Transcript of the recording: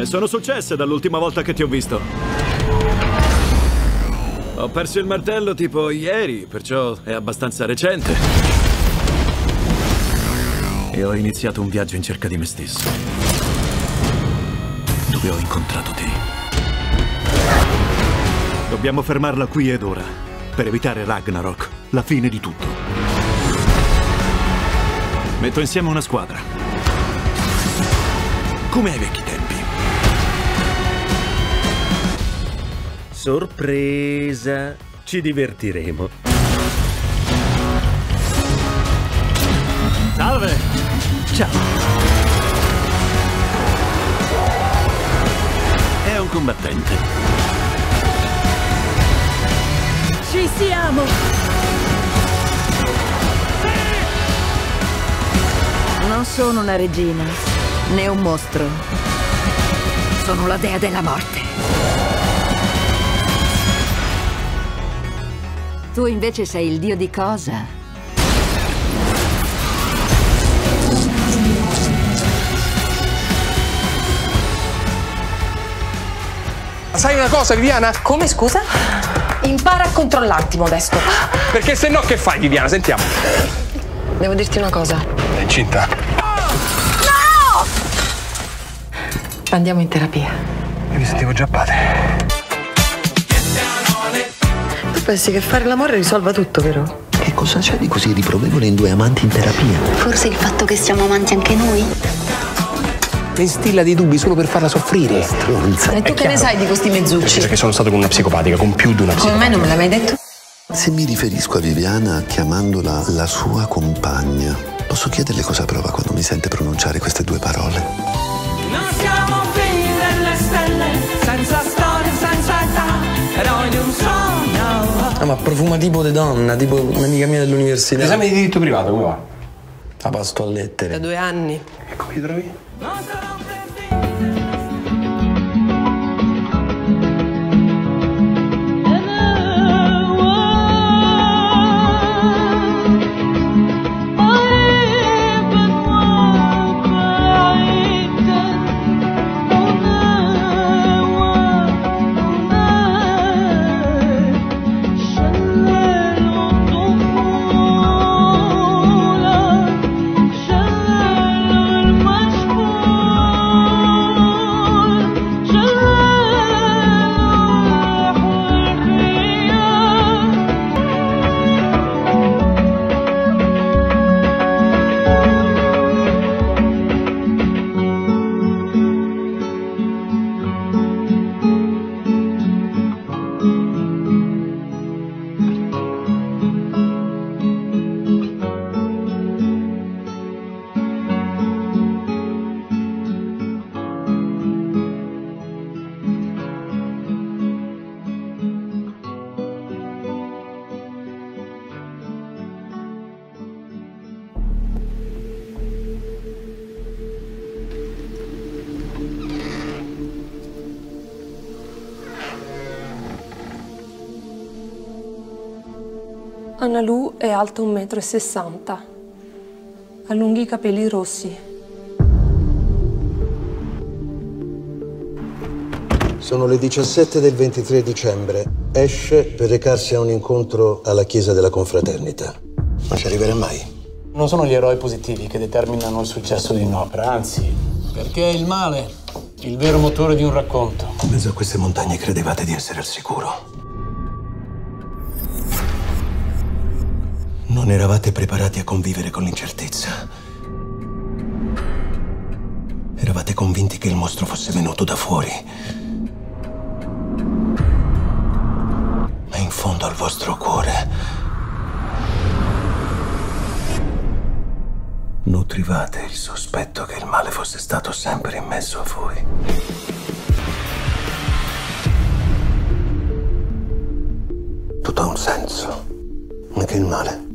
Ne sono successe dall'ultima volta che ti ho visto. Ho perso il martello tipo ieri, perciò è abbastanza recente. E ho iniziato un viaggio in cerca di me stesso. Dove ho incontrato te. Dobbiamo fermarla qui ed ora, per evitare Ragnarok, la fine di tutto. Metto insieme una squadra. Come ai vecchi Sorpresa. Ci divertiremo. Salve! Ciao. È un combattente. Ci siamo! Non sono una regina, né un mostro. Sono la dea della morte. Tu invece sei il dio di cosa? Sai una cosa, Viviana? Come scusa? Impara a controllarti, Modesto. Perché se no che fai, Viviana? Sentiamo. Devo dirti una cosa. È incinta? Andiamo in terapia. Io mi sentivo già padre. Pensi che fare l'amore risolva tutto, vero? Che cosa c'è di così riprovevole in due amanti in terapia? Forse il fatto che siamo amanti anche noi? E instilla dei dubbi solo per farla soffrire. Stronza. E tu che ne sai di questi mezzucci? Perché sono stato con una psicopatica, con più di una Come psicopatica. mai non me l'hai mai detto? Se mi riferisco a Viviana chiamandola la sua compagna, posso chiederle cosa prova quando mi sente pronunciare queste due parole? Non siamo sogno. Ah, ma profuma tipo di donna, tipo un'amica mia dell'università. L'esame di diritto privato, come va? La pasto a Da lettere. due anni. E come ti trovi? Anna Lu è alta 1,60 m. Ha lunghi capelli rossi. Sono le 17 del 23 dicembre. Esce per recarsi a un incontro alla chiesa della confraternita. Ma ci arriverà mai? Non sono gli eroi positivi che determinano il successo di un'opera, anzi, perché è il male il vero motore di un racconto. In mezzo a queste montagne credevate di essere al sicuro. Non eravate preparati a convivere con l'incertezza. Eravate convinti che il mostro fosse venuto da fuori. Ma in fondo al vostro cuore nutrivate il sospetto che il male fosse stato sempre immesso a voi. Tutto ha un senso, anche il male.